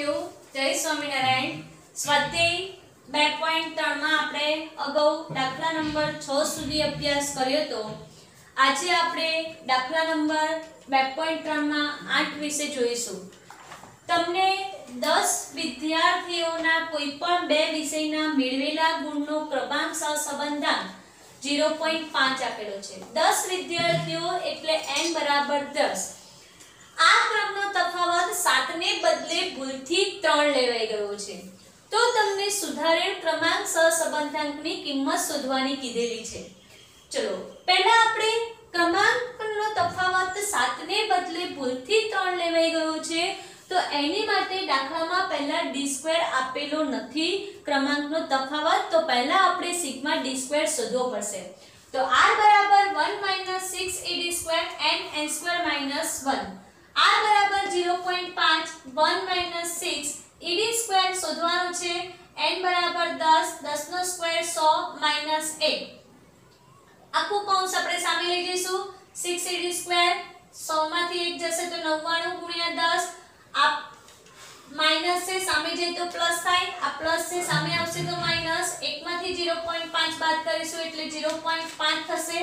વિદ્યાર્થીઓ જય સ્વામિનારાયણ. સ્વાધ્યાય બે પોઈન્ટ ત્રણમાં આપણે અગાઉ દાખલા નંબર છ સુધી અભ્યાસ કર્યો હતો આજે આપણે દાખલા નંબર બે પોઈન્ટ ત્રણમાં આઠ વિશે જોઈશું. તમને દસ વિદ્યાર્થીઓના કોઈ પણ બે વિષયના મેળવેલા ગુણનો ક્રમાંક સહસંબંધાંક ઝીરો પોઈન્ટ પાંચ આપેલો છે. દસ વિદ્યાર્થીઓ એટલે એન બરાબર દસ. આ ક્રમનો તફાવત સાતને બદલે ભૂલથી ત્રણ લેવાઈ ગયો છે. તો તમને સુધારેલ ક્રમાંક સહસંબંધાંકની કિંમત શોધવાની કીધેલી છે. ચલો, પહેલા આપણે ક્રમાંકનો તફાવત સાતને બદલે ભૂલથી ત્રણ લેવાઈ ગયો છે. તો એની માટે દાખલામાં પહેલા d² આપેલો નથી ક્રમાંકનો તફાવત, તો પહેલા આપણે સિગ્મા d² શોધવો પડશે. તો r બરાબર 1 6 ad square n n square 1 r બરાબર 0.5 1 6 ed સ્ક્વેર શોધવાનું છે. n બરાબર 10 10 નો સ્ક્વેર 100 માઇનસ 1 આખું કૌંસ આપણે સામે લઈ જઈશું. 6 ed સ્ક્વેર 100 માંથી 1 જશે તો 99 ગુણ્યા 10 આ માઇનસ છે, સામે જઈએ તો પ્લસ થાય. આ પ્લસ છે, સામે આવશે તો માઇનસ 1 માંથી 0.5 બાદ કરીશું એટલે 0.5 થશે.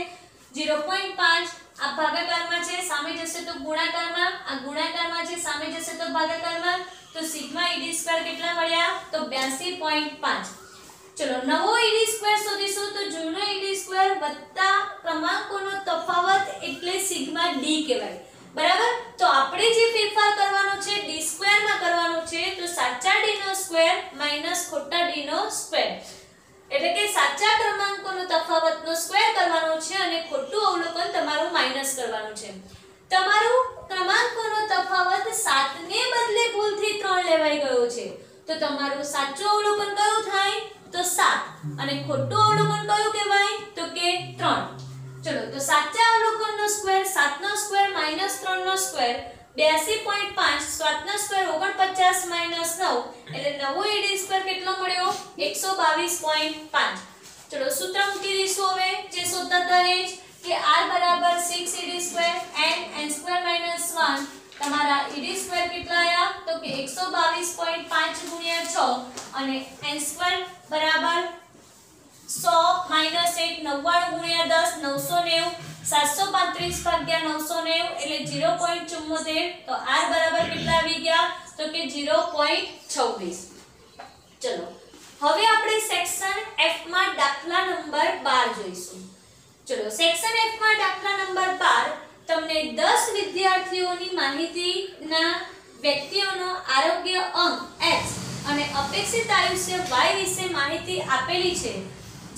0.5 આ ભાગાકારમાં છે, સામે જશે તો ગુણાકારમાં, આ ગુણાકારમાં છે, સામે જશે તો ભાગાકારમાં. તો સિગ્મા ઈડી સ્ક્વેર કેટલા મળ્યા? તો 82.5 ચલો, નવો ઈડી સ્ક્વેર શોધીશું. તો જૂનો ઈડી સ્ક્વેર વત્તા ક્રમાંકોનો તફાવત એટલે સિગ્મા ડી કહેવાય. બરાબર? તો આપણે જે ફેરફાર કરવાનો છે ડી સ્ક્વેરમાં કરવાનો છે, તો સાચા ડી નો સ્ક્વેર માઇનસ ખોટા ડી નો સ્ક્વેર. એટલે કે સાચા ક્રમાંકોનો તફાવતનો સ્ક્વેર કરવાનો છે અને ખોટું અવલોકન માઇનસ કરવાનું છે. તમારું ક્રમાંકોનો તફાવત 7 ને બદલે ભૂલથી 3 લેવાઈ ગયો છે. તો તમારું સાચું અવલોકન કયું થાય? તો 7 અને ખોટું અવલોકન કયું કહેવાય? તો કે 3 ચલો, તો સાચા અવલોકનનો સ્ક્વેર 7 નો સ્ક્વેર 3 નો સ્ક્વેર 82.5 7 નો સ્ક્વેર 49 માઇનસ 9 એટલે નવો એડી સ્ક્વેર કેટલો મળ્યો? 122.5 ચલો, સૂત્ર મૂકી દઈશું હવે, જે શોધતા હતા કે r બરાબર 6 ed square n n square 1 તમારા ed સ્ક્વેર કેટલા આયા? તો કે 122.5 ગુણ્યા 6 અને n સ્ક્વેર બરાબર 100 માઇનસ 1 99 ગુણ્યા 10 990 735 ભાગ્યા 990 એટલે 0.74 તો r બરાબર કેટલા આવી ગયા? તો કે 0.26 ચલો. હવે આપણે સેક્શન F માં દાખલા નંબર 12 જોઈશું. ચલો સેક્શન F માં દાખલા નંબર 12 તમને 10 વિદ્યાર્થીઓની માહિતીના વ્યક્તિઓનો આરોગ્ય અંક x અને અપેક્ષિત આયુષ્ય y વિશે માહિતી આપેલી છે.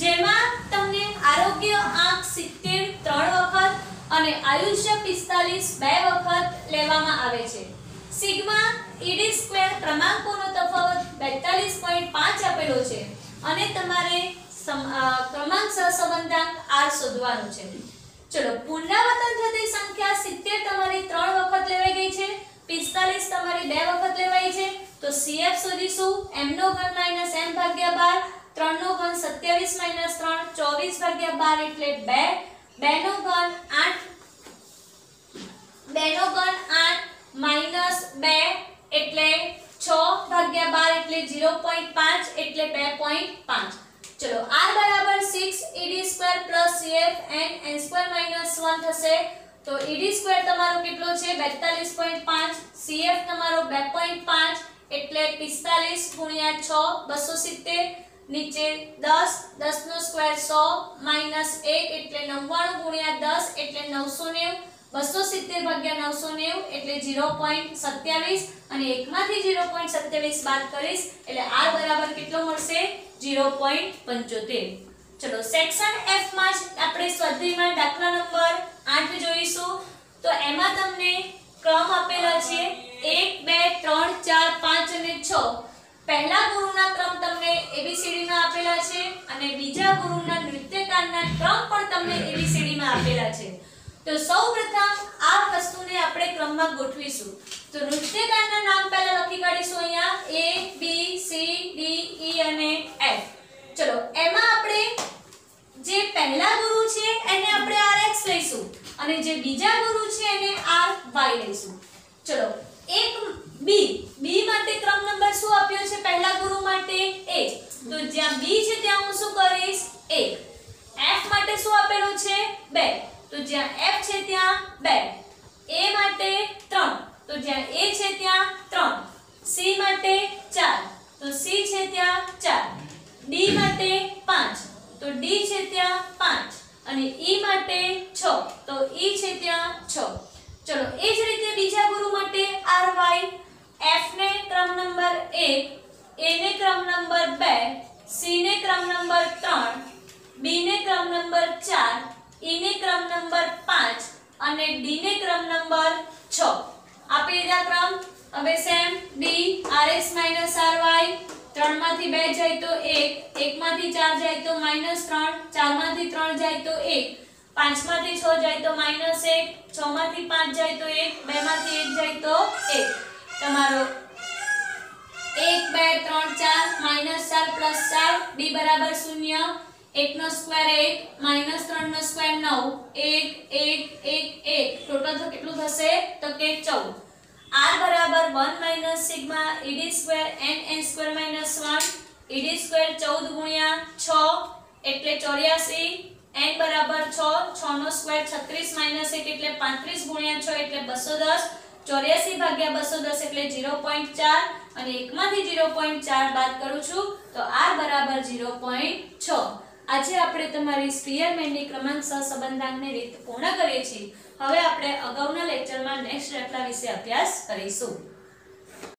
જેમાં તમને આરોગ્ય આંક 70 ત્રણ વખત અને આયુષ્ય 45 બે વખત લેવામાં આવે છે. સિગ્મા ed સ્ક્વેર ક્રમાંકોનો તફાવત 42.5 આપેલો છે. અને તમારે ક્રમાંક સહસંબંધાંક r શોધવાનું છે. ચલો, પુનરાવર્તન થતી સંખ્યા 70 તમારી ત્રણ વખત લેવાઈ ગઈ છે 45 તમારી બે વખત લેવાઈ છે, તો CF શોધીશું m નો ઘન m ભાગ્યા 12 3 નો ઘન 27 માઇનસ 3 24 ભાગ્યા 12 એટલે 2 2 નો ઘન 8 2 નો ઘન 8 માઇનસ 2 એટલે 6 ભાગ્યા 12 એટલે 0.5 એટલે 2.5 ચલો, r બરાબર 6 ed square cf n n square 1 થશે. તો ed સ્ક્વેર તમારો કેટલો છે? 42.5 cf તમારો 2.5 એટલે 45 ગુણ્યા 6 270 નીચે 10 10 નો સ્ક્વેર 100 માઇનસ 1 એટલે 99 ગુણ્યા 10 એટલે 990 270 ભાગ્યા 990 એટલે 0.27 અને એકમાંથી ઝીરો પોઈન્ટ સત્યાવીસ બાદ કરીશ એટલે આ બરાબર કેટલો મળશે? 0.75 ચલો, સેક્શન એફમાં જ આપણે સ્વાધ્યાયમાં દાખલા નંબર આઠ જોઈશું. તો એમાં તમને ક્રમ આપેલા છે 1 2 3 4 5 અને છ. પહેલા ગુરુના ક્રમ તમને એબીસીડીમાં આપેલા છે અને બીજા ગુરુના નૃત્યકારના ક્રમ પણ તમને એબીસીડીમાં આપેલા છે. તો સૌપ્રથમ આ વસ્તુને આપણે ક્રમમાં ગોઠવીશું. તો નૃત્યકારના નામ પહેલા લખી કાઢીશું અહીંયા. એ બી સી ડી ઈ અને એફ ચલો, એમાં આપણે જે પહેલા ગુરુ છે એને આપણે આર એક્સ લઈશું અને જે બીજા ગુરુ છે એને આર વાય લઈશું. ચલો, એક બી બી માટે ક્રમ નંબર શું આપ્યો છે પહેલા ગુરુ માટે? એ તો જ્યાં બી છે ત્યાં હું શું કરીશ? એક એફ માટે શું આપેલું છે? બે. તો જ્યાં એફ છે ત્યાં બે. એ માટે ત્રણ. તો જ્યાં એ છે ત્યાં ત્રણ. સી માટે ચાર. તો સી છે ત્યાં ચાર. ડી માટે પાંચ. તો ડી છે ત્યાં પાંચ. અને ઈ માટે છ. તો e છે ત્યાં છ. ચલો, એ જ રીતે બીજા ગુરુ માટે વાય એફ ને ક્રમ નંબર 1 a ને ક્રમ નંબર 2 સી ને ક્રમ નંબર 3 b ને ક્રમ નંબર 4 ઈ ક્રમ નંબર 5 અને ડી ને ક્રમ નંબર 6 આપી દીધા ક્રમ? હવે સેમ ડી આરએક્સ આરવાય ત્રણમાંથી બે જાય તો એક, એકમાંથી ચાર જાય તો માઇનસ ત્રણ, ચારમાંથી ત્રણ જાય તો એક. પાંચમાંથી છ જાય તો માઇનસ એક છ માંથી પાંચ જાય તો એક બે માંથી એક જાય તો એક. તમારો એક, બે, ત્રણ, ચાર, માઇનસ ચાર પ્લસ ચાર, ડી બરાબર શૂન્ય. એકનો સ્ક્વેર એક માઇનસ ત્રણનો સ્ક્વેર નવ, એક એક એક એક. ટોટલ તો કેટલું થશે? તો કે ચૌદ. આર બરાબર one minus sigma ED square N N square minus one ED square ચૌદ ગુણ્યા છ, એટલે ચોર્યાસી. એન બરાબર છ છ નો સ્ક્વેર 36 માઇનસ એક એટલે 35 ગુણ્યા છ એટલે 210 84 ભાગ્યા બસો દસ એટલે 0.4 અને એકમાંથી 0.4 બાદ કરું છું, તો આર બરાબર 0.6 આજે આપણે તમારી સ્પીયરમેનની ક્રમાંક સહસંબંધાંકની રીત પૂર્ણ કરીએ છીએ. હવે આપણે અગાઉના લેક્ચરમાં નેક્સ્ટ દાખલા વિશે અભ્યાસ કરીશું.